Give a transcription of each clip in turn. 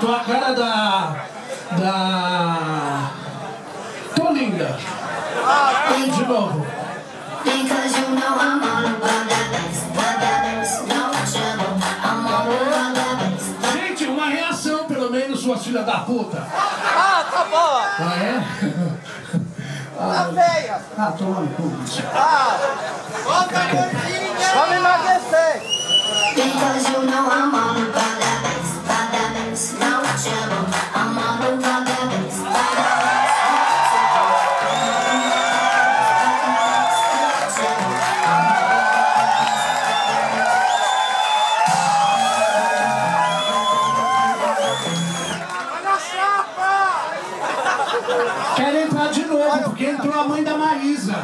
tô a cara da. da. Tô linda. E de novo. Because you know I'm no trouble. I'm. Gente, uma reação, pelo menos, suas filhas da puta. Ah, tá boa. Ah, é? Tá feia. Ah, toma no cu, bicho. Ah, gordinha. Vamos emagrecer. Because you know I'm all about that a mãe da Maísa.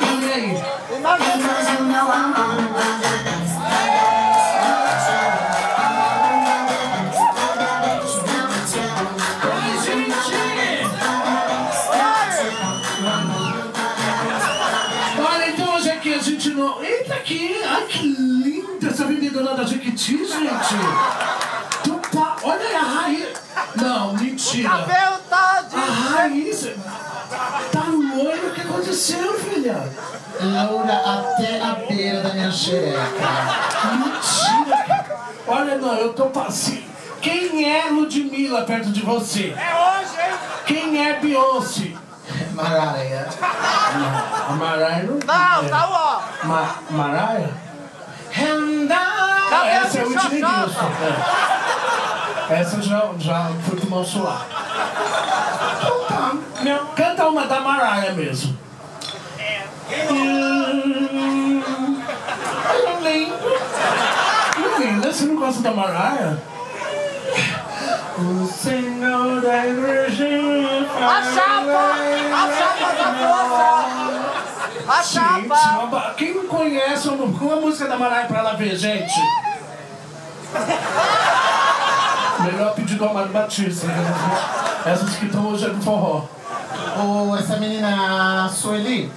E aí? Because you know I'm all about that bass, about that bass, no trouble. I'm all about that bass, about that bass, no trouble. Oi, gente! Olha, então hoje aqui a gente não. Eita aqui! Ai que linda essa vendedora da Jequiti, gente! Tu pa... Olha aí a raiz. Mentira! Cabelo tá de... A raiz. Tá loiro, o que aconteceu, filha? Loura até a beira da minha xereca. Mentira! Olha, não, eu tô passando. Quem é Ludmilla perto de você? É hoje, hein? Quem é Beyoncé? Maraia. A Mariah não. Não, é. tá ó. Ma I- Cadê Essa é o Whitney é. Essa já, já foi pro nosso lar. Então tá. Meu, canta uma da Mariah mesmo. Hum, Eu lembro. Linda, você não gosta da Mariah? O Senhor da Igreja. A chapa. A chapa da moça. A Gente, chapa. uma ba- quem não conhece uma, uma música da Mariah pra ela ver, gente? Melhor pedir do Amado Batista. né? Essas que estão hoje é do forró. Ô, essa menina Sueli.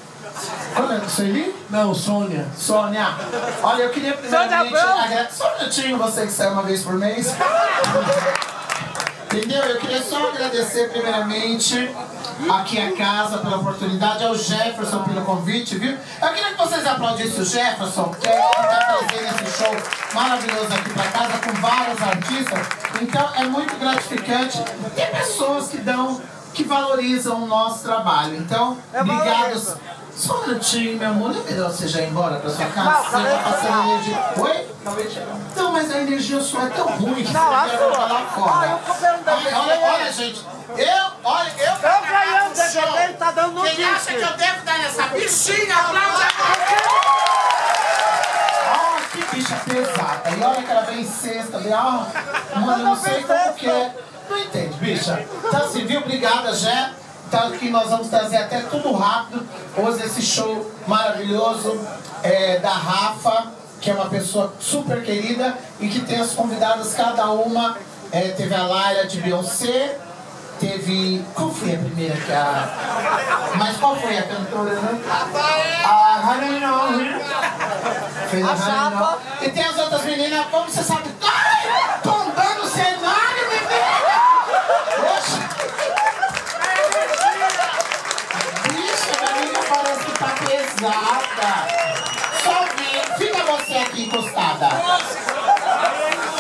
Qual é? Sueli? Não, Sônia. Sônia. Olha, eu queria primeiramente Sônia Abrão. agra- Só um minutinho, você que sai uma vez por mês. Entendeu? Eu queria só agradecer primeiramente aqui a casa pela oportunidade, ao Jefferson pelo convite, viu? Eu queria que vocês aplaudissem o Jefferson, que é está trazendo esse show maravilhoso aqui para casa com vários artistas. Então é muito gratificante ter pessoas que dão, que valorizam o nosso trabalho. Então, É obrigado. valoriza. Só um minutinho, meu amor. Não é melhor você já ir embora pra sua Não, casa? Você de passando energia. Oi? Não, mas a energia sua é tão ruim que Não, você a quer lá fora. Ah. Ai, olha, olha, gente. Eu, olha, eu... Eu ganhei um DVD e tá dando no Quem acha que eu devo dar nessa bichinha? Aplaude Ah, que bicha pesada. E olha que ela vem em sexta. Vem, ó, mano, eu não sei como que é. Não entende, bicha. Então, assim, viu? Obrigada, Jé. Então, aqui nós vamos trazer até tudo rápido. Hoje esse show maravilhoso é, da Rafa, que é uma pessoa super querida e que tem as convidadas, cada uma. é, teve a Laila de Beyoncé, teve. Qual foi a primeira que a. Mas qual foi a cantora, né? A Hannah Fez a A chapa. E tem as outras meninas, como você sabe. Ai! Tombando o cenário, menina! Poxa! A menina parece que tá pesada. Só vem, fica você aqui encostada.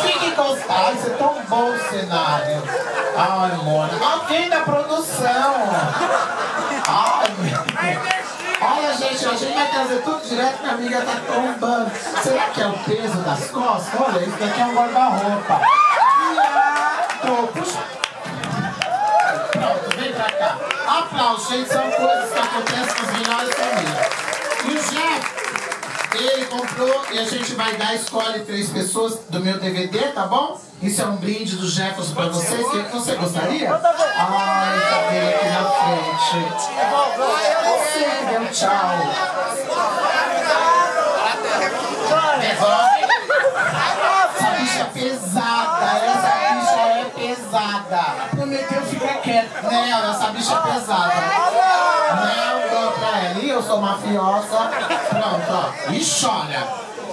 Fica encostada, você tombou o cenário. Ai, Mona. Alguém da produção. Ai. Olha, gente, a gente vai trazer tudo direto, minha amiga tá tombando. Será que é o peso das costas? Olha, isso daqui é um guarda-roupa. Viado! Puxa. Pronto, vem pra cá. Aplausos, gente, são coisas que acontecem nas melhores famílias. E o Jeff, ele comprou e a gente vai dar, escolhe três pessoas do meu DVD, tá bom? Isso é um brinde do Jefferson pra vocês. Que você gostaria? Ai, tá aqui na frente. Você que deu tchau. Devolve. Essa bicha é pesada, essa bicha é pesada. Prometeu ficar quieto. Não, essa bicha é pesada. Não dou pra ela. E eu sou mafiosa. Pronto, ó. Ixi, olha.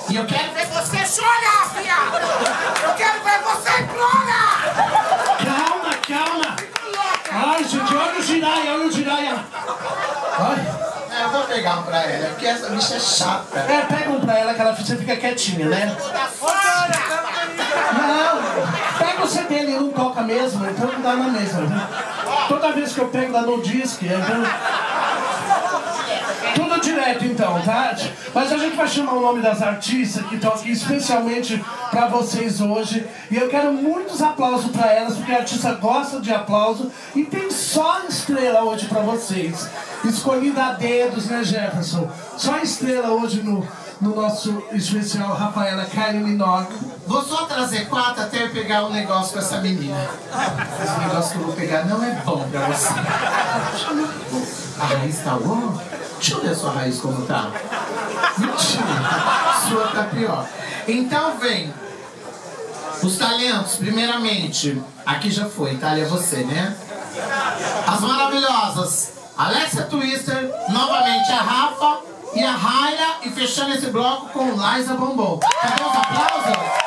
E eu quero ver você chorar, viado! Eu quero ver você implorar! Calma, calma. Ai, gente, olha o Jiraya, olha o Jiraya. Ai. É, Eu vou pegar um pra ela, porque essa bicha é chata. É, pega um pra ela que ela fica quietinha, né? Não, pega o CD, ele não toca mesmo, então não dá na mesa. viu? Toda vez que eu pego lá no disco, então... Direto então, tá? Mas a gente vai chamar o nome das artistas que estão aqui especialmente pra vocês hoje. E eu quero muitos aplausos pra elas, porque a artista gosta de aplauso. E tem só estrela hoje pra vocês. Escolhida a dedos, né, Jefferson? Só estrela hoje no, no nosso especial Rafaela Kylie Minogue. Vou só trazer quatro até eu pegar um negócio com essa menina. Esse negócio que eu vou pegar não é bom pra você. A raiz tá boa? Deixa eu ver a sua raiz como tá. Mentira. Sua tá pior. Então vem. Os talentos, primeiramente. Aqui já foi, Itália é você, né? As maravilhosas. Alexia Twister, novamente a Rafa e a Raia. E fechando esse bloco com Liza Bombom. Cadê os aplausos?